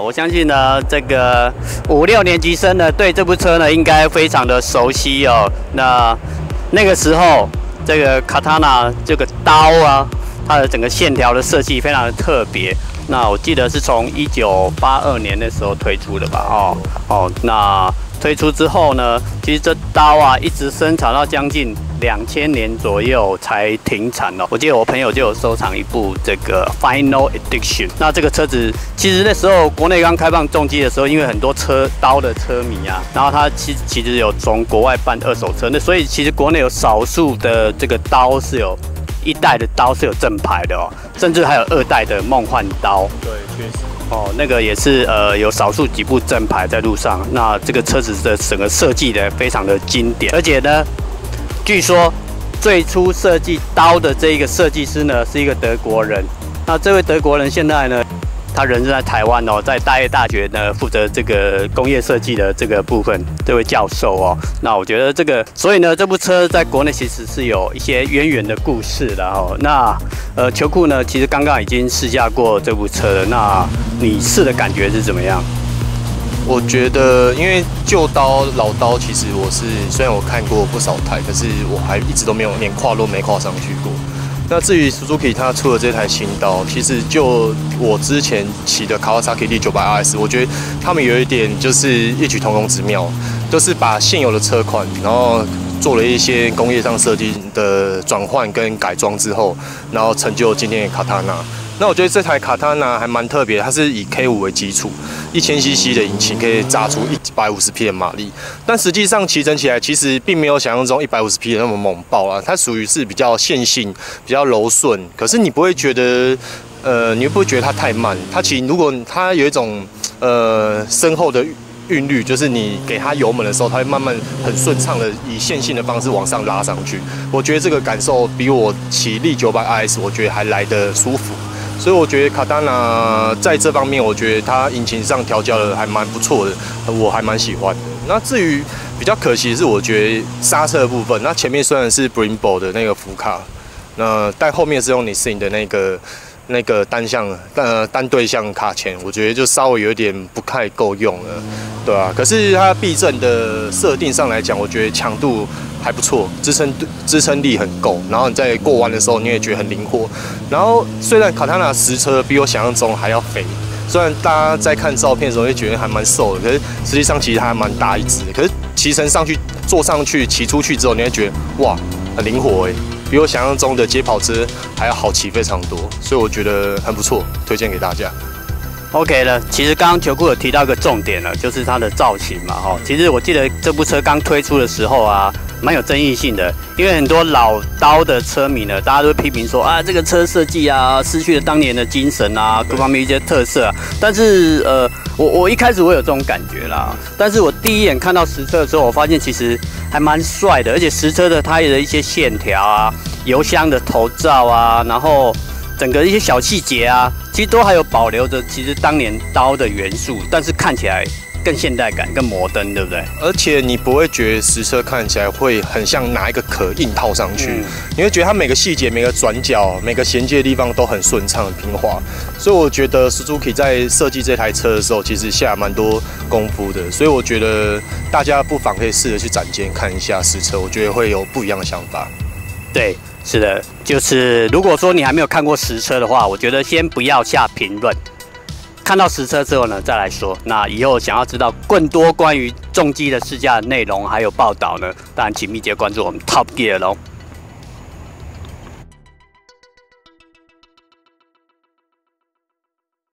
我相信呢，这个五六年级生呢，对这部车呢，应该非常的熟悉哦。那那个时候，这个卡塔纳这个刀啊，它的整个线条的设计非常的特别。那我记得是从一九八二年的时候推出的吧？哦哦，那。推出之后呢，其实这刀啊一直生产到将近两千年左右才停产了。我记得我朋友就有收藏一部这个 Final Edition。那这个车子其实那时候国内刚开放重机的时候，因为很多车刀的车迷啊，然后他其其实有从国外办二手车，那所以其实国内有少数的这个刀是有一代的刀是有正牌的哦，甚至还有二代的梦幻刀。对，确实。哦，那个也是呃，有少数几部正牌在路上。那这个车子的整个设计的非常的经典，而且呢，据说最初设计刀的这一个设计师呢，是一个德国人。那这位德国人现在呢？他人是在台湾哦，在大业大学呢负责这个工业设计的这个部分，这位教授哦。那我觉得这个，所以呢，这部车在国内其实是有一些渊源的故事的哦。那呃，球库呢，其实刚刚已经试驾过这部车了。那你试的感觉是怎么样？我觉得，因为旧刀老刀，其实我是虽然我看过不少台，可是我还一直都没有连跨都没跨上去过。那至于 Suzuki 它出了这台新刀，其实就我之前骑的 Kawasaki D900RS，我觉得他们有一点就是异曲同工之妙，就是把现有的车款，然后做了一些工业上设计的转换跟改装之后，然后成就今天的卡塔纳。那我觉得这台卡塔纳还蛮特别，它是以 K 五为基础，一千 CC 的引擎可以炸出一百五十匹的马力，但实际上骑乘起来其实并没有想象中一百五十匹那么猛爆啊，它属于是比较线性、比较柔顺，可是你不会觉得，呃，你不会觉得它太慢，它其实如果它有一种呃深厚的韵律，就是你给它油门的时候，它会慢慢很顺畅的以线性的方式往上拉上去，我觉得这个感受比我骑力九百 RS 我觉得还来得舒服。所以我觉得卡丹娜在这方面，我觉得它引擎上调教的还蛮不错的，我还蛮喜欢的。那至于比较可惜的是，我觉得刹车部分，那前面虽然是 Brembo 的那个福卡，那但后面是用 Nissin 的那个。那个单向呃单对向卡钳，我觉得就稍微有点不太够用了，对啊。可是它避震的设定上来讲，我觉得强度还不错，支撑支撑力很够。然后你在过弯的时候，你也觉得很灵活。然后虽然卡塔纳实车比我想象中还要肥，虽然大家在看照片的时候会觉得还蛮瘦的，可是实际上其实还蛮大一只。可是骑乘上去坐上去骑出去之后，你会觉得哇很灵活哎。比我想象中的街跑车还要好骑非常多，所以我觉得很不错，推荐给大家。OK 了，其实刚刚球库有提到一个重点了，就是它的造型嘛，哈。其实我记得这部车刚推出的时候啊，蛮有争议性的，因为很多老刀的车迷呢，大家都批评说啊，这个车设计啊，失去了当年的精神啊，各方面一些特色。但是呃，我我一开始我有这种感觉啦，但是我第一眼看到实车的时候，我发现其实还蛮帅的，而且实车的它的一些线条啊，油箱的头罩啊，然后。整个一些小细节啊，其实都还有保留着其实当年刀的元素，但是看起来更现代感、更摩登，对不对？而且你不会觉得实车看起来会很像拿一个壳硬套上去，你会觉得它每个细节、每个转角、每个衔接的地方都很顺畅、平滑。所以我觉得 Suzuki 在设计这台车的时候，其实下蛮多功夫的。所以我觉得大家不妨可以试着去展间看一下实车，我觉得会有不一样的想法。对。是的，就是如果说你还没有看过实车的话，我觉得先不要下评论，看到实车之后呢再来说。那以后想要知道更多关于重机的试驾内容还有报道呢，当然请密切关注我们 Top Gear 喽。